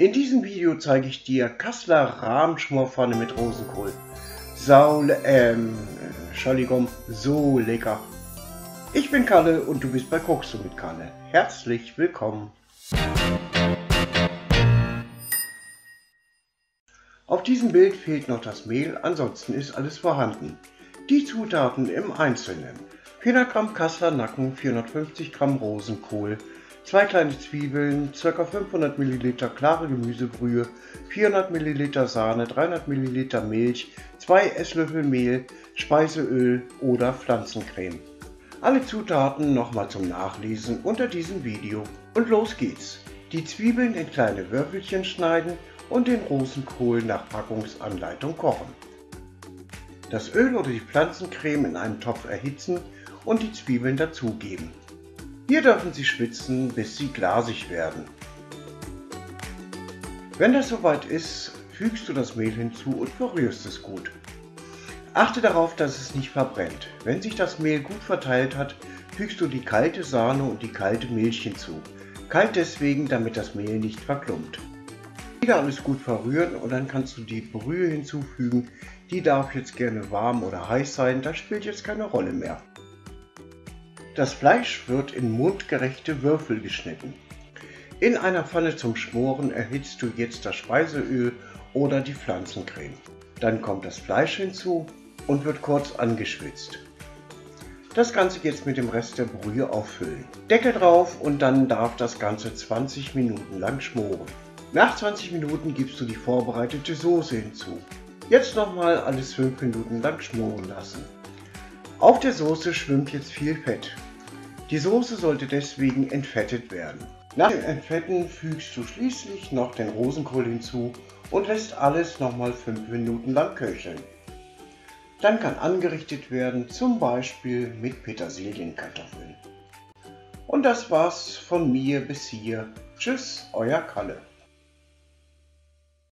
In diesem Video zeige ich dir Kassler Rahmschmorpfanne mit Rosenkohl. Sau, ähm, Entschuldigung, so lecker. Ich bin Kalle und du bist bei Kochst mit Kalle. Herzlich willkommen. Auf diesem Bild fehlt noch das Mehl, ansonsten ist alles vorhanden. Die Zutaten im Einzelnen. 400 Gramm Kassler Nacken, 450 Gramm Rosenkohl, 2 kleine Zwiebeln, ca. 500 ml klare Gemüsebrühe, 400 ml Sahne, 300 ml Milch, 2 Esslöffel Mehl, Speiseöl oder Pflanzencreme. Alle Zutaten nochmal zum Nachlesen unter diesem Video. Und los geht's! Die Zwiebeln in kleine Würfelchen schneiden und den Rosenkohl nach Packungsanleitung kochen. Das Öl oder die Pflanzencreme in einem Topf erhitzen und die Zwiebeln dazugeben. Hier dürfen sie schwitzen, bis sie glasig werden. Wenn das soweit ist, fügst du das Mehl hinzu und verrührst es gut. Achte darauf, dass es nicht verbrennt. Wenn sich das Mehl gut verteilt hat, fügst du die kalte Sahne und die kalte Milch hinzu. Kalt deswegen, damit das Mehl nicht verklumpt. Wieder alles gut verrühren und dann kannst du die Brühe hinzufügen. Die darf jetzt gerne warm oder heiß sein, das spielt jetzt keine Rolle mehr. Das Fleisch wird in mundgerechte Würfel geschnitten. In einer Pfanne zum Schmoren erhitzt du jetzt das Speiseöl oder die Pflanzencreme. Dann kommt das Fleisch hinzu und wird kurz angeschwitzt. Das Ganze jetzt mit dem Rest der Brühe auffüllen. Deckel drauf und dann darf das Ganze 20 Minuten lang schmoren. Nach 20 Minuten gibst du die vorbereitete Soße hinzu. Jetzt nochmal alles 5 Minuten lang schmoren lassen. Auf der Soße schwimmt jetzt viel Fett. Die Soße sollte deswegen entfettet werden. Nach dem Entfetten fügst du schließlich noch den Rosenkohl hinzu und lässt alles nochmal 5 Minuten lang köcheln. Dann kann angerichtet werden, zum Beispiel mit Petersilienkartoffeln. Und das war's von mir bis hier. Tschüss, euer Kalle.